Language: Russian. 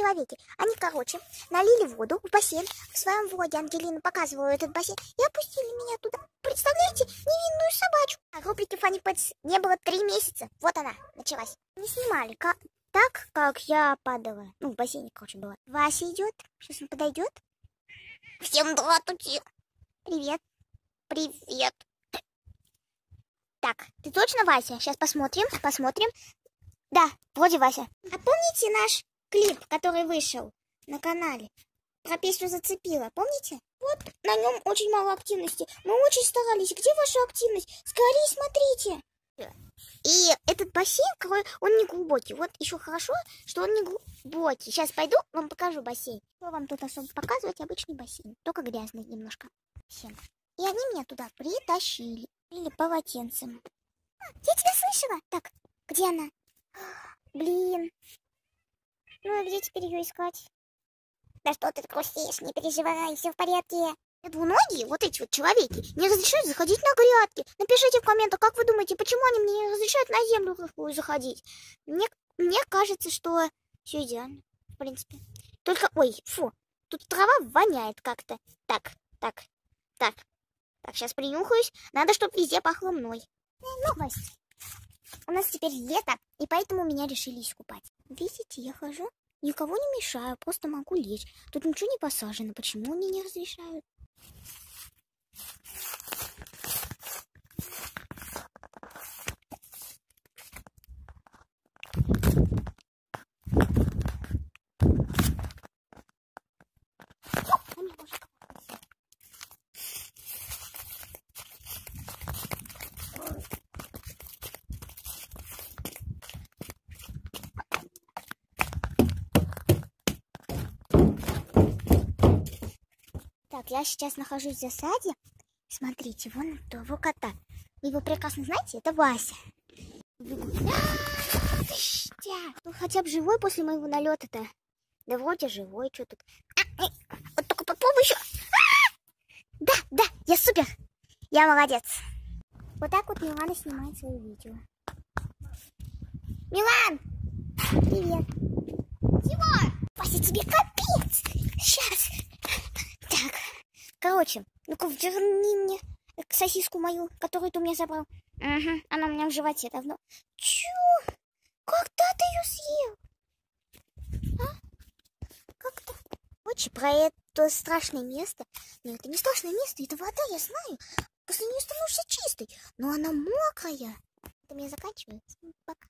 человеки. Они, короче, налили воду в бассейн. В своем влоге Ангелина показывала этот бассейн и опустили меня туда. Представляете, невинную собачку. А рубрики Funny Pets не было три месяца. Вот она, началась. Не снимали, как, так, как я падала. Ну, в бассейне, короче, была. Вася идет. Сейчас он подойдет. Всем здравствуйте. Привет. Привет. Так, ты точно Вася? Сейчас посмотрим, посмотрим. Да, вроде Вася. А помните наш клип, который вышел на канале? Про песню зацепила, помните? Вот на нем очень мало активности. Мы очень старались. Где ваша активность? Скорее смотрите. И этот бассейн, он не глубокий. Вот еще хорошо, что он не глубокий. Сейчас пойду, вам покажу бассейн. Что вам тут особо показывать? Обычный бассейн. Только грязный немножко. Всем. И они меня туда притащили. Или полотенцем. А, я тебя слышала. Так, где она? Блин. Ну, а где теперь ее искать? Да что ты грустишь, не переживай, все в порядке. Двуногие, вот эти вот человеки, не разрешают заходить на грядки. Напишите в комментах, как вы думаете, почему они мне не разрешают на землю какую заходить? Мне, мне кажется, что все идеально, в принципе. Только, ой, фу, тут трава воняет как-то. Так, так, так. Так, сейчас принюхаюсь. Надо, чтобы везде пахло мной. Новость. У нас теперь лето, и поэтому меня решили искупать. Видите, я хожу, никого не мешаю, просто могу лечь. Тут ничего не посажено. Почему мне не разрешают? Так, я сейчас нахожусь в засаде. Смотрите, вон того кота. Вы его прекрасно знаете, это Вася. Ну хотя бы живой после моего налета-то. Да вроде живой, что тут. Вот только попробуй еще. Да, да, я супер. Я молодец. Вот так вот Милана снимает свои видео. Милан! Привет. Чего? Вася, тебе капец. Сейчас. Так, короче, ну-ка верни мне сосиску мою, которую ты у меня забрал. Угу, она у меня в животе давно. Чё? Когда ты ее съел? А? Как-то... Очень про это страшное место. Нет, это не страшное место, это вода, я знаю. После нее становишься чистой. Но она мокрая. Это меня заканчивается. Пока.